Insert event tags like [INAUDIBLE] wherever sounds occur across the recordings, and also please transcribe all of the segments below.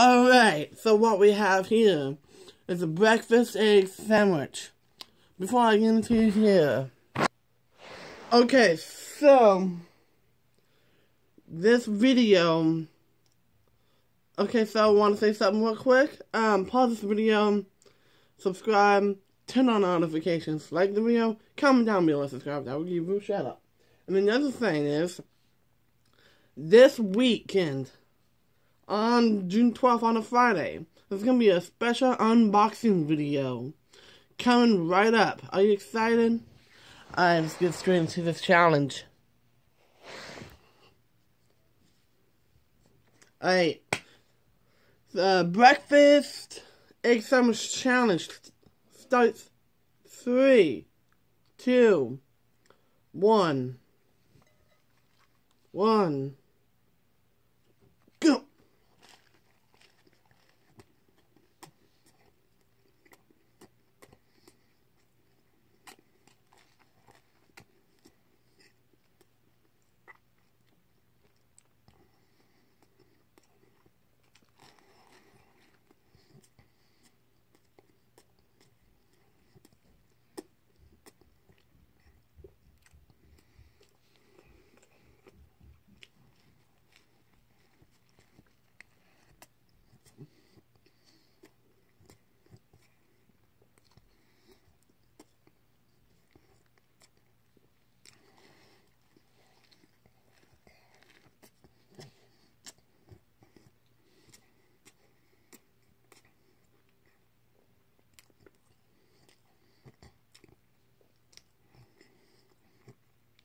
Alright, so what we have here is a breakfast egg sandwich. Before I get into here. Okay, so this video Okay, so I want to say something real quick. Um, pause this video, subscribe, turn on notifications, like the video, comment down below, subscribe. That will give you a shout out. And then the other thing is, this weekend, on June 12th on a Friday. There's going to be a special unboxing video coming right up. Are you excited? Alright, let's get straight into this challenge. Alright. The breakfast egg sandwich challenge starts three, two, one, one.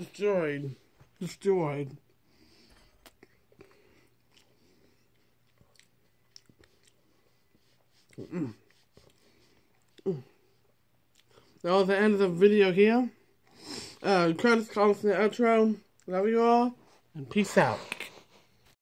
Destroyed. Destroyed. [CLEARS THROAT] That was the end of the video here. Uh, credits, comments, and the outro. Love you all, and peace out.